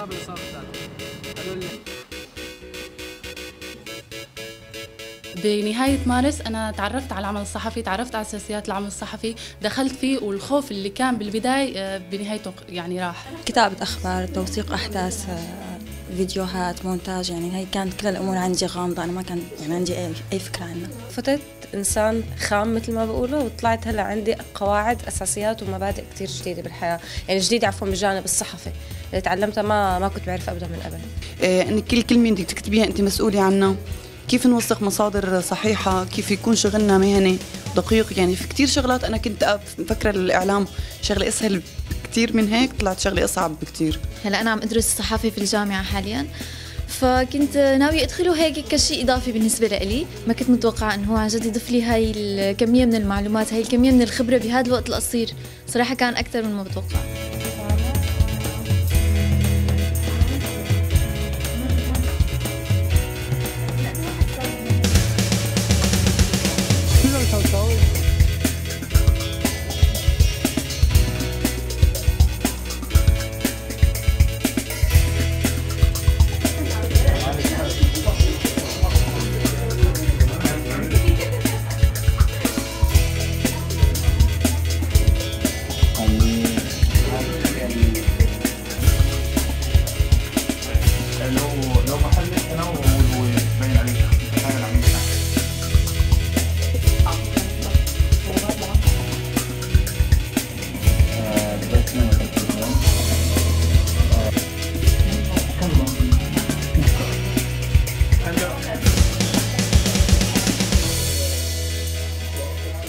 صاروا هذول بنهاية مارس أنا تعرفت على العمل الصحفي تعرفت على أساسيات العمل الصحفي دخلت فيه والخوف اللي كان بالبداية آه، بنهايته يعني راح. كتابة أخبار توثيق أحداث آه، فيديوهات مونتاج يعني هي كانت كل الأمور عندي غامضة أنا ما كان يعني عندي أي, أي فكرة عنها. فتت إنسان خام مثل ما بقولوا وطلعت هلأ عندي قواعد أساسيات ومبادئ كثير جديدة بالحياة. يعني جديدة عفوا بالجانب الصحفي. اللي تعلمتها ما ما كنت بعرف أبدا من قبل. إيه انك كل كلمة بدك تكتبيها أنت مسؤولة عنها. كيف نوثق مصادر صحيحة؟ كيف يكون شغلنا مهني دقيق؟ يعني في كتير شغلات أنا كنت مفكرة الإعلام شغلة أسهل كتير من هيك طلعت شغلة أصعب بكتير. هلا أنا عم أدرس الصحافة في الجامعة حاليا. فكنت ناوية أدخله هيك كشيء إضافي بالنسبة لإلي. ما كنت متوقعة أنه هو عن جد يضيف لي هاي الكمية من المعلومات هاي الكمية من الخبرة بهذا الوقت القصير. صراحة كان أكثر من ما متوقع.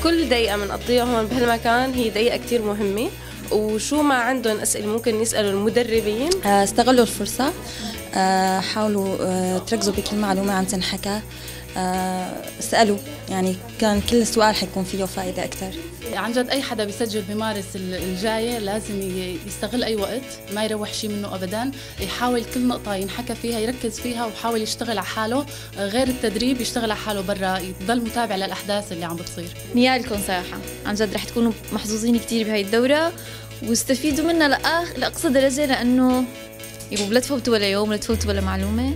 كل دقيقة بنقضيها هون بهالمكان هي دقيقة كتير مهمة. وشو ما عندهم أسئلة ممكن يسألوا المدربين. آه، استغلوا الفرصة. آه، حاولوا آه، تركزوا بكل معلومة عم تنحكى. اسألوا. يعني كان كل سؤال حيكون فيه فائدة أكثر. عن جد أي حدا بيسجل بمارس الجاية لازم يستغل أي وقت ما يروح شيء منه أبدا يحاول كل نقطة ينحكى فيها يركز فيها وحاول يشتغل على حاله. غير التدريب يشتغل على حاله برا يضل متابع للأحداث اللي عم بتصير. نيالكم صراحة. عن جد رح تكونوا محظوظين كثير بهاي الدورة واستفيدوا منها لأقصى درجة لأنه يبقوا لا تفوتوا ولا يوم لا تفوتوا ولا معلومة.